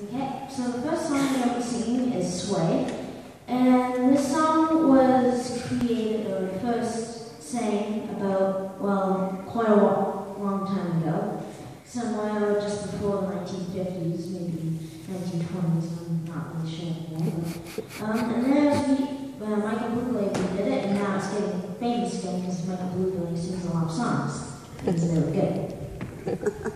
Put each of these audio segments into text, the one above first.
Okay, so the first song I'm going to singing is Sway. And this song was created, or first sang about, well, quite a long, long time ago. Somewhere just before the 1950s, maybe 1920s, I'm not really sure anymore. Um, and then as we, uh, Michael Bublé did it, and now it's getting famous again because Michael Bublé sings a lot of songs. It's really good.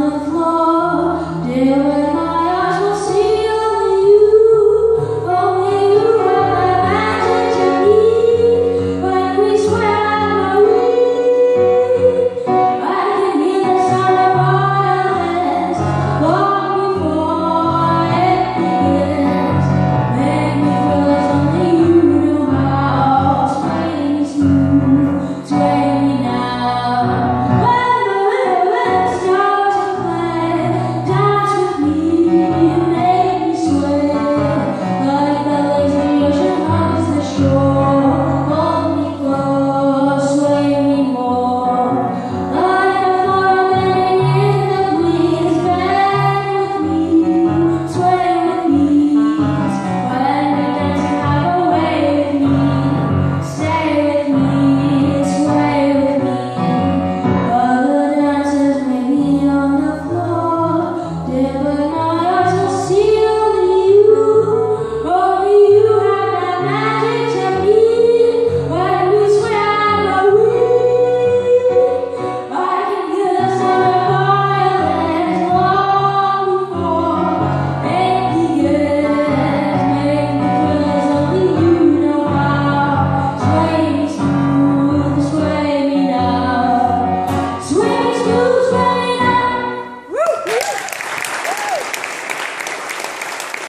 on the floor, Jose.